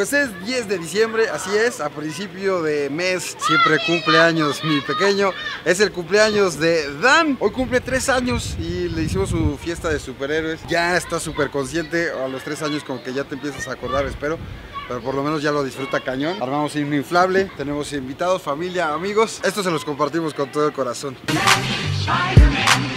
Pues es 10 de diciembre, así es, a principio de mes siempre cumple años mi pequeño. Es el cumpleaños de Dan. Hoy cumple 3 años y le hicimos su fiesta de superhéroes. Ya está súper consciente, a los 3 años como que ya te empiezas a acordar, espero. Pero por lo menos ya lo disfruta cañón. Armamos un inflable, tenemos invitados, familia, amigos. Esto se los compartimos con todo el corazón. Spider-Man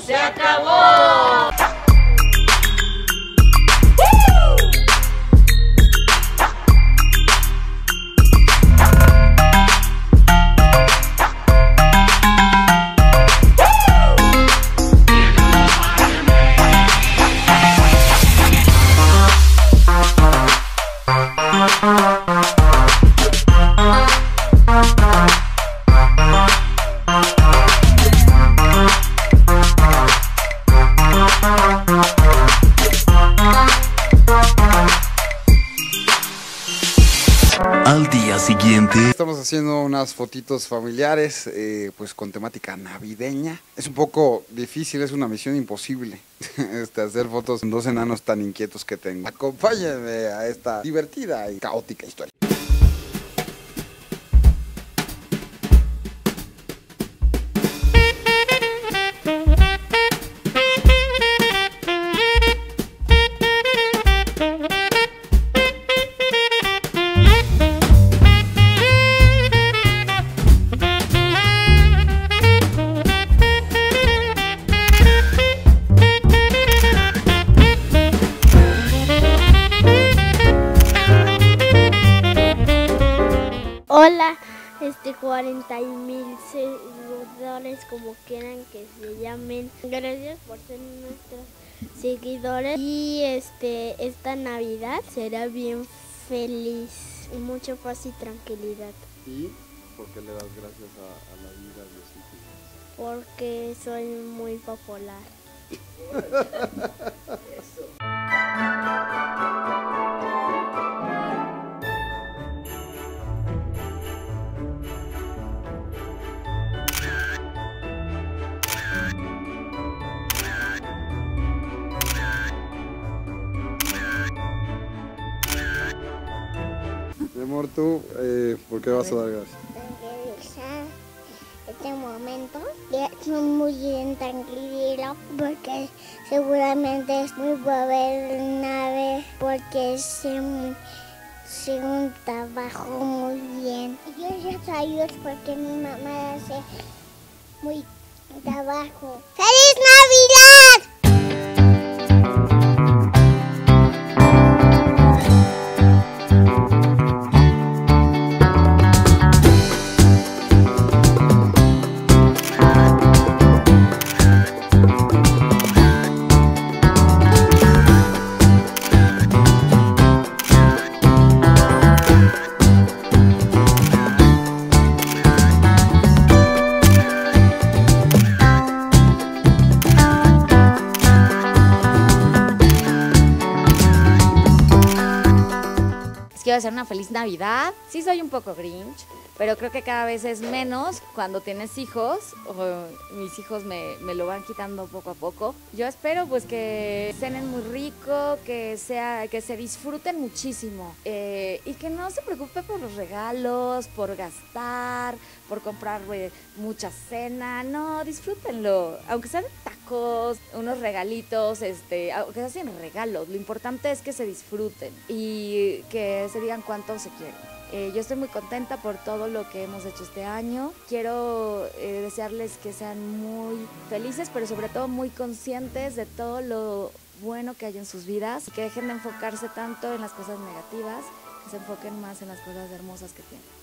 se acabó. Haciendo unas fotitos familiares, eh, pues con temática navideña. Es un poco difícil, es una misión imposible este, hacer fotos con dos enanos tan inquietos que tengo. Acompáñenme a esta divertida y caótica historia. 40 mil seguidores, como quieran que se llamen. Gracias por ser nuestros seguidores. Y este esta Navidad será bien feliz, y mucha paz y tranquilidad. ¿Y por qué le das gracias a, a la vida, Diosito? Porque soy muy popular. Mi amor, tú, eh, ¿por qué vas a dar gracias? este momento estoy muy tranquilo porque seguramente es muy ver nave porque se, se un trabajo muy bien. Y gracias a porque mi mamá hace muy trabajo. ¡Feliz Navidad! Quiero hacer una feliz Navidad. Sí soy un poco Grinch, pero creo que cada vez es menos cuando tienes hijos, o mis hijos me, me lo van quitando poco a poco. Yo espero pues que cenen muy rico, que, sea, que se disfruten muchísimo eh, y que no se preocupe por los regalos, por gastar, por comprar eh, mucha cena, no, disfrútenlo, aunque sean tacos, unos regalitos, este, aunque sean regalos, lo importante es que se disfruten y que se digan cuánto se quieren. Eh, yo estoy muy contenta por todo lo que hemos hecho este año. Quiero eh, desearles que sean muy felices, pero sobre todo muy conscientes de todo lo bueno que hay en sus vidas que dejen de enfocarse tanto en las cosas negativas, que se enfoquen más en las cosas hermosas que tienen.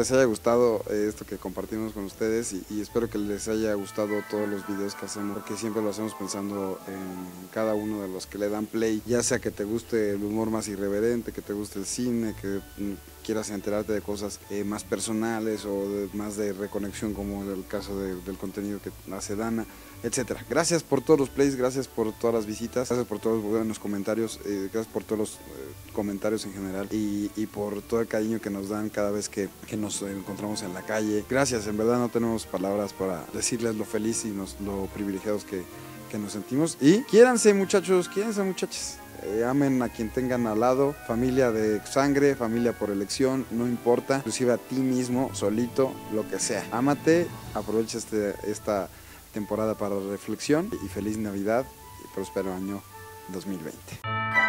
Les haya gustado eh, esto que compartimos con ustedes y, espero que les haya gustado todos los videos que hacemos, porque siempre lo hacemos pensando en cada uno de los que le dan play, ya sea que te guste el humor más irreverente, que te guste el cine, que mm, quieras enterarte de cosas eh, más personales o de- más de reconexión como el caso de- del contenido que hace Dana, etcétera. Gracias por todos los plays, gracias por todas las visitas, gracias por todos los buenos comentarios, eh, gracias por todos los eh, comentarios en general y, y por todo el cariño que nos dan cada vez que, que nos encontramos en la calle. Gracias, en verdad no tenemos palabras para decirles lo feliz y nos, lo privilegiados que, que nos sentimos. Y quiéranse muchachos, quiéranse muchachos. Eh, amen a quien tengan al lado, familia de sangre, familia por elección, no importa, inclusive a ti mismo, solito, lo que sea. Ámate, aprovecha este, esta temporada para reflexión y feliz Navidad y próspero año 2020.